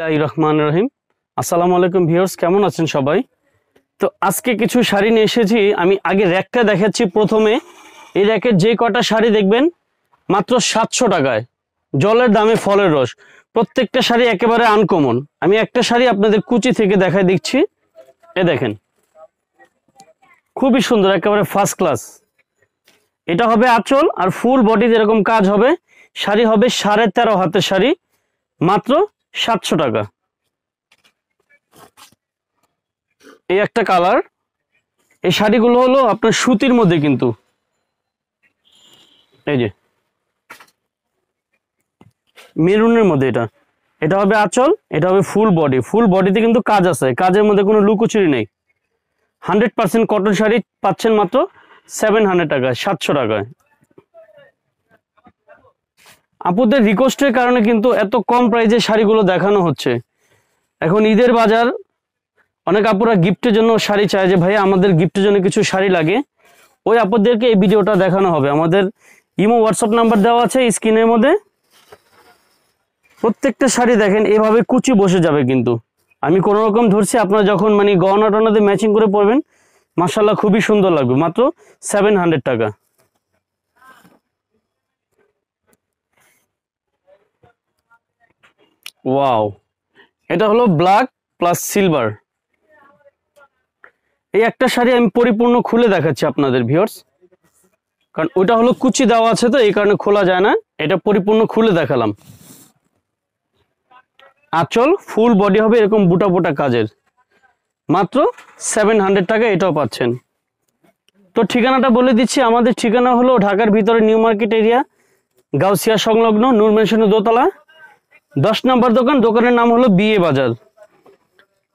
বিসমিল্লাহির রহমান রহিম। আসসালামু আলাইকুম ভিউয়ার্স, কেমন আছেন সবাই? তো আজকে কিছু শাড়ি নিয়ে এসেছি, আমি আগে র্যাকটা দেখাচ্ছি প্রথমে। এই র্যাকের যে কটা শাড়ি দেখবেন, মাত্র সাতশো টাকায়। জলের দামে ফলের রস। প্রত্যেকটা শাড়ি একেবারে আনকমন আমি একটা শাড়ি আপনাদের কুচি থেকে দেখায় দিচ্ছি। এ দেখেন। খুবই সুন্দর, একেবারে ফার্স্ট ক্লাস এটা হবে আঁচল, আর ফুল বডি যেরকম কাজ হবে, শাড়ি হবে সাড়ে তেরো হাতের শাড়ি। মাত্র সাতশো টাকা। এই একটা কালার। এই শাড়িগুলো হলো আপনার সুতির মধ্যে কিন্তু। এই যে। মেরুনের মধ্যে এটা। এটা হবে আঁচল, এটা হবে ফুল বডি। ফুল বডিতে কিন্তু কাজ আছে। কাজের মধ্যে কোনো লুকোচুরি নেই। হান্ড্রেড পার্সেন্ট কটন শাড়ি পাচ্ছেন মাত্র সেভেন হান্ড্রেড টাকায়, সাতশো টাকায়। আপুদের রিকোয়েস্টের কারণে কিন্তু এত কম প্রাইজে শাড়িগুলো দেখানো হচ্ছে। এখন ঈদের বাজার, অনেক আপুরা গিফটের জন্য শাড়ি চায় যে ভাই আমাদের গিফটের জন্য কিছু শাড়ি লাগে। ওই আপুদেরকে এই ভিডিওটা দেখানো হবে। আমাদের ইমো হোয়াটসঅ্যাপ নাম্বার দেওয়া আছে স্ক্রিনের মধ্যে। প্রত্যেকটা শাড়ি দেখেন, এভাবে কুচি বসে যাবে কিন্তু। আমি কোনো রকম ধরছি, আপনারা যখন মানে গহনা টনাতে ম্যাচিং করে পরবেন মাসাল্লাহ খুবই সুন্দর লাগবে। মাত্র সেভেন হান্ড্রেড টাকা। ওয়াও এটা হলো ব্ল্যাক প্লাস সিলভার এই একটা শাড়ি আমি পরিপূর্ণ খুলে দেখাচ্ছি আপনাদের ভিউয়ার্স কারণ ওটা হলো কুচি দেওয়া আছে তো, এই কারণে খোলা যায় না। এটা পরিপূর্ণ খুলে দেখালাম। আঁচল ফুল বডি হবে এরকম বুটা বুটা কাজের। মাত্র সেভেন হান্ড্রেড টাকা এটাও পাচ্ছেন। তো ঠিকানাটা বলে দিচ্ছি, আমাদের ঠিকানা হলো ঢাকার ভিতরে নিউ মার্কেট এরিয়া, গাউসিয়া সংলগ্ন, নূর মেনশনের দোতলা। দশ নম্বর দোকান, দোকানের নাম হলো বিয়ে বাজার।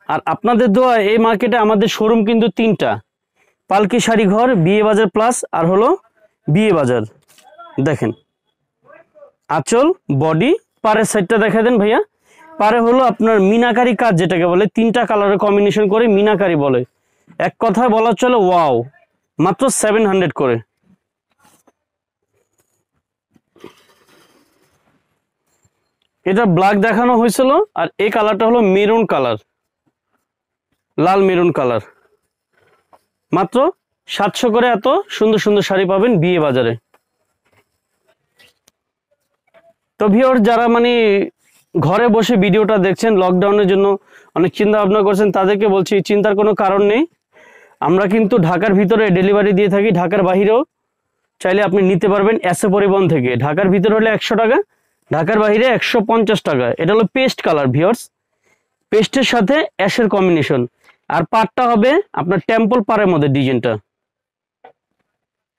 আর আপনাদের দোয়া এই মার্কেটে আমাদের শোরুম কিন্তু তিনটা। পালকি শাড়ি ঘর, বিয়ে বাজার প্লাস আর হলো বিয়ে বাজার। দেখেন। আঁচল বডি পাড়ের সাইডটা দেখা দেন ভাইয়া। পারে হলো আপনার মিনাকারি কাজ যেটাকে বলে, তিনটা কালারের কম্বিনেশন করে মিনাকারি বলে। এক কথায় বলা চলে ওয়াও মাত্র সেভেন হান্ড্রেড করে। এটা ব্ল্যাক দেখানো হয়েছিল আর এই কালারটা হলো মেরুন কালার লাল মেরুন কালার মাত্র সাতশো করে এত সুন্দর সুন্দর শাড়ি পাবেন বিয়ে বাজারে। তো ভিওর যারা মানে ঘরে বসে ভিডিওটা দেখছেন লকডাউনের জন্য অনেক চিন্তা ভাবনা করছেন, তাদেরকে বলছি, চিন্তার কোনো কারণ নেই। আমরা কিন্তু ঢাকার ভিতরে ডেলিভারি দিয়ে থাকি, ঢাকার বাহিরেও। চাইলে আপনি নিতে পারবেন এসে পরিবহন থেকে। ঢাকার ভিতরে হলে একশো টাকা ঢাকার বাহিরে একশো পঞ্চাশ টাকা। এটা হলো পেস্ট কালার ভিওর্স পেস্টের সাথে অ্যাশের কম্বিনেশন আর পাটটা হবে আপনার টেম্পল পাড়ের মধ্যে ডিজাইনটা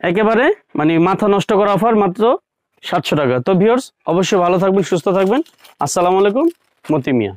একেবারে মানে মাথা নষ্ট করা অফার মাত্র সাতশো টাকা। তো ভিওর্স অবশ্যই ভালো থাকবেন, সুস্থ থাকবেন। আসসালামু আলাইকুম মতি মিয়া